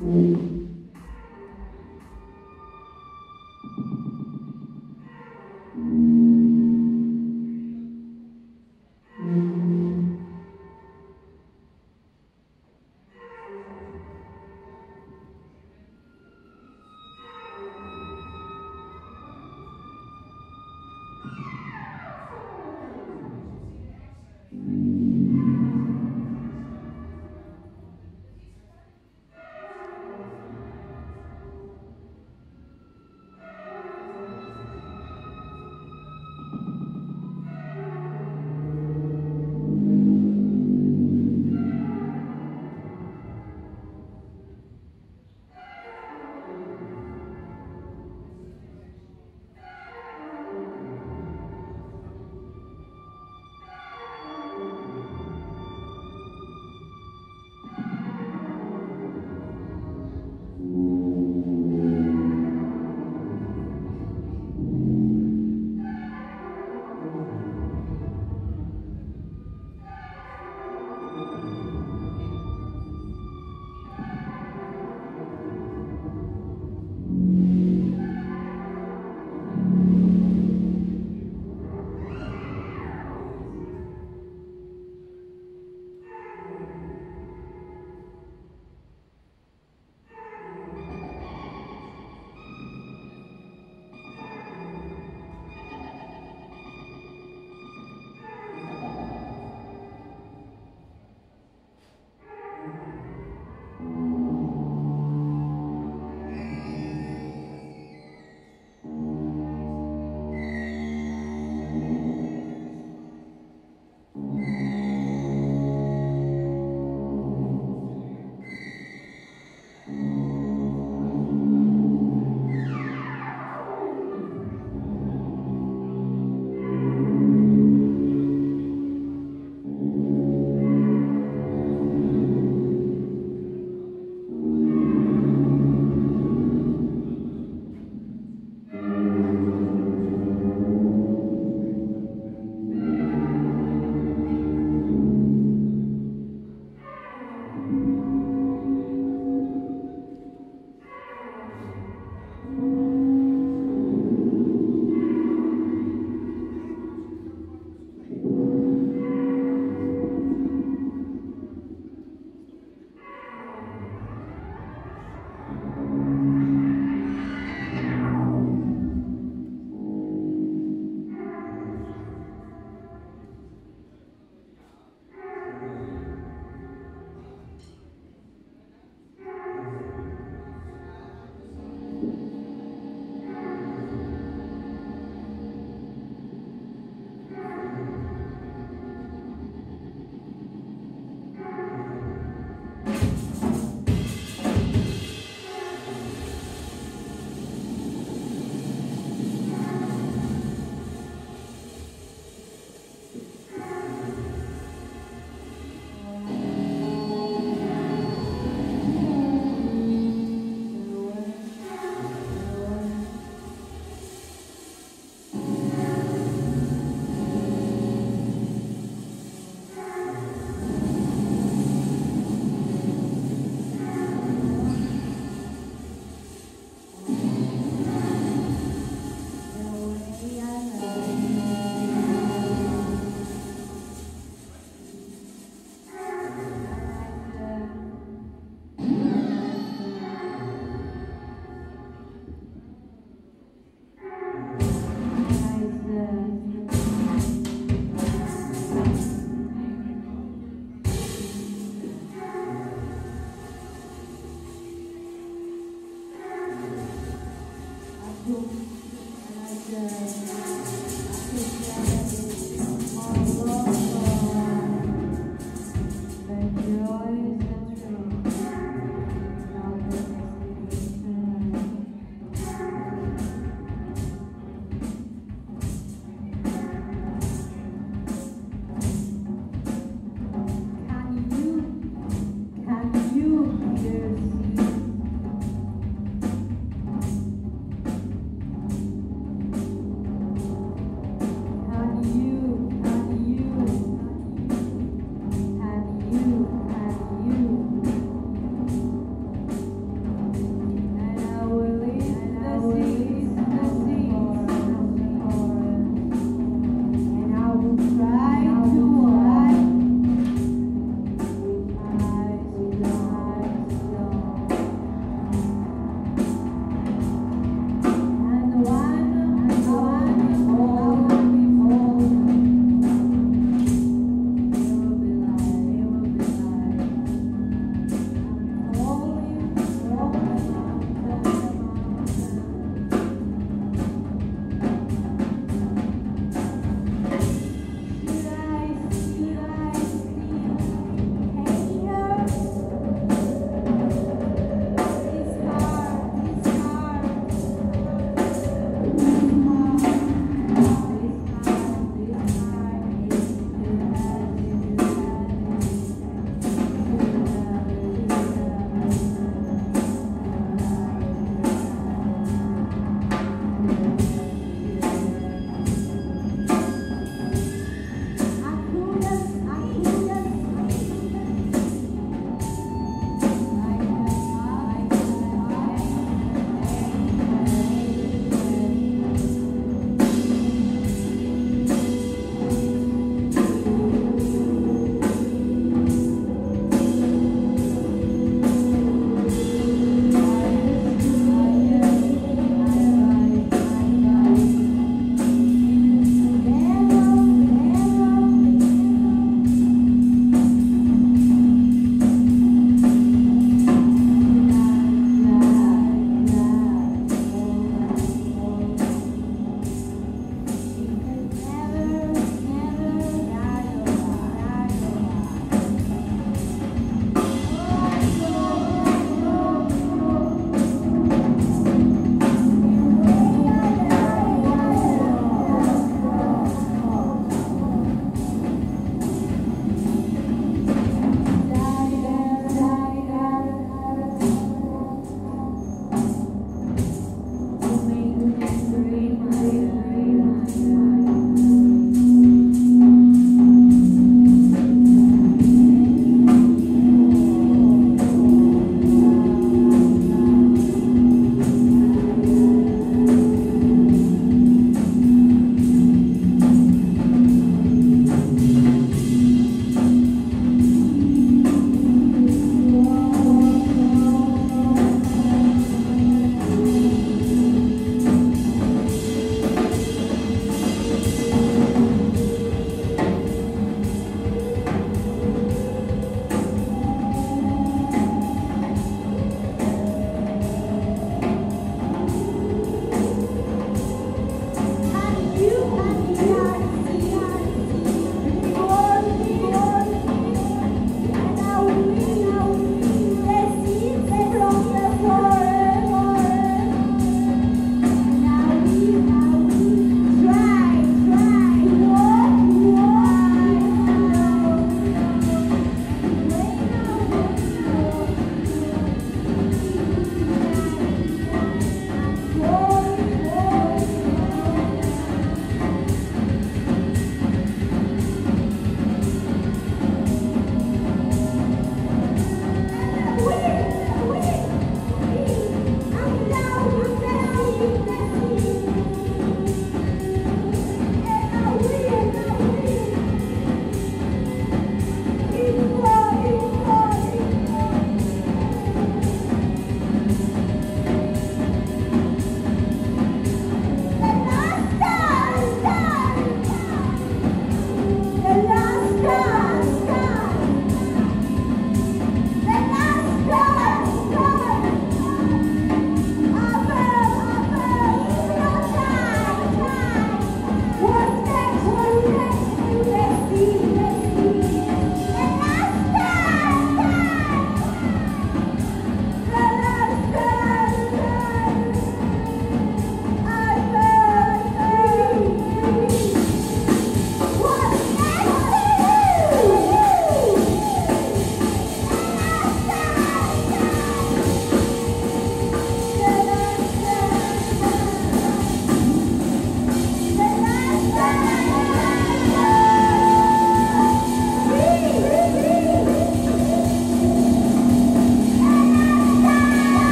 Can